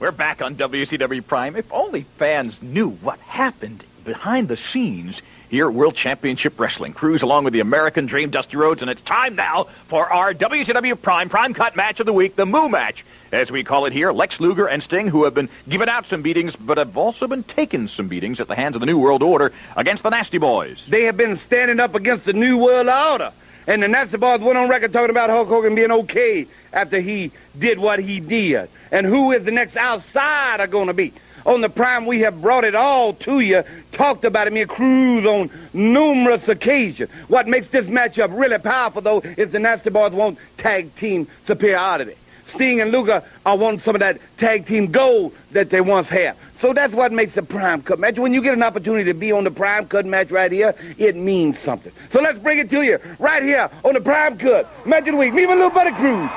We're back on WCW Prime. If only fans knew what happened behind the scenes here at World Championship Wrestling. Cruise along with the American Dream, Dusty Rhodes, and it's time now for our WCW Prime Prime Cut match of the week, the Moo Match. As we call it here, Lex Luger and Sting, who have been giving out some beatings, but have also been taking some beatings at the hands of the New World Order against the Nasty Boys. They have been standing up against the New World Order. And the Nasty Boys went on record talking about Hulk Hogan being okay after he did what he did. And who is the next outsider going to be? On the Prime, we have brought it all to you, talked about it, me and Cruise on numerous occasions. What makes this matchup really powerful, though, is the Nasty Boys want tag team superiority. Sting and Luger are wanting some of that tag team gold that they once had. So that's what makes the Prime Cut match. When you get an opportunity to be on the Prime Cut match right here, it means something. So let's bring it to you right here on the Prime Cut match of the week. Me and my little buddy Cruise.